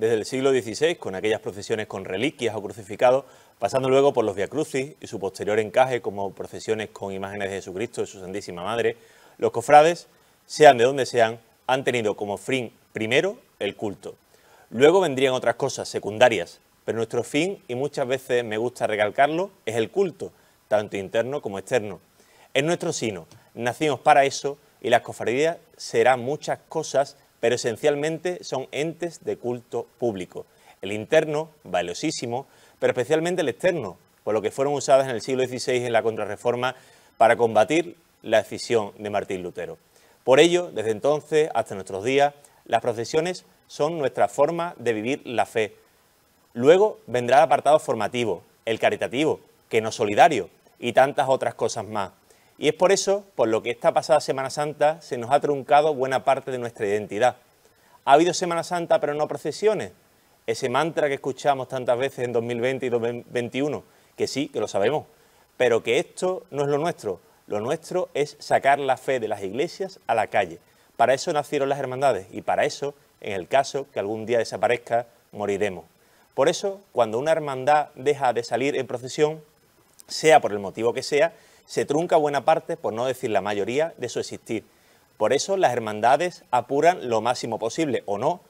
desde el siglo XVI, con aquellas procesiones con reliquias o crucificados, pasando luego por los Via Crucis y su posterior encaje como procesiones con imágenes de Jesucristo y su Santísima Madre, los cofrades, sean de donde sean, han tenido como fin primero el culto. Luego vendrían otras cosas secundarias, pero nuestro fin, y muchas veces me gusta recalcarlo, es el culto, tanto interno como externo. Es nuestro sino, nacimos para eso y las cofradías serán muchas cosas, pero esencialmente son entes de culto público. El interno, valiosísimo, pero especialmente el externo, por lo que fueron usadas en el siglo XVI en la Contrarreforma para combatir la decisión de Martín Lutero. Por ello, desde entonces hasta nuestros días, las procesiones son nuestra forma de vivir la fe. Luego vendrá el apartado formativo, el caritativo, que no solidario y tantas otras cosas más. Y es por eso por lo que esta pasada Semana Santa se nos ha truncado buena parte de nuestra identidad. Ha habido Semana Santa pero no procesiones. Ese mantra que escuchamos tantas veces en 2020 y 2021, que sí, que lo sabemos, pero que esto no es lo nuestro. Lo nuestro es sacar la fe de las iglesias a la calle. Para eso nacieron las hermandades y para eso, en el caso que algún día desaparezca, moriremos. Por eso, cuando una hermandad deja de salir en procesión, sea por el motivo que sea, se trunca buena parte, por no decir la mayoría, de su existir. Por eso las hermandades apuran lo máximo posible, o no.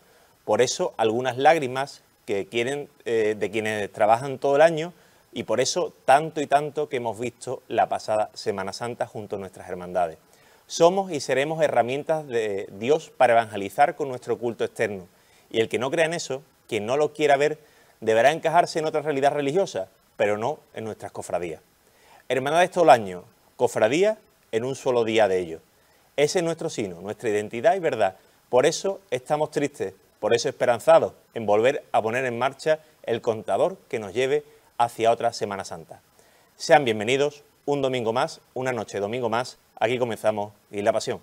Por eso algunas lágrimas que quieren eh, de quienes trabajan todo el año y por eso tanto y tanto que hemos visto la pasada Semana Santa junto a nuestras hermandades. Somos y seremos herramientas de Dios para evangelizar con nuestro culto externo. Y el que no crea en eso, quien no lo quiera ver, deberá encajarse en otra realidad religiosa, pero no en nuestras cofradías. Hermandades todo el año, cofradía en un solo día de ellos. Ese es nuestro sino, nuestra identidad y verdad. Por eso estamos tristes, por eso esperanzados en volver a poner en marcha el contador que nos lleve hacia otra Semana Santa. Sean bienvenidos un domingo más, una noche domingo más. Aquí comenzamos y la pasión.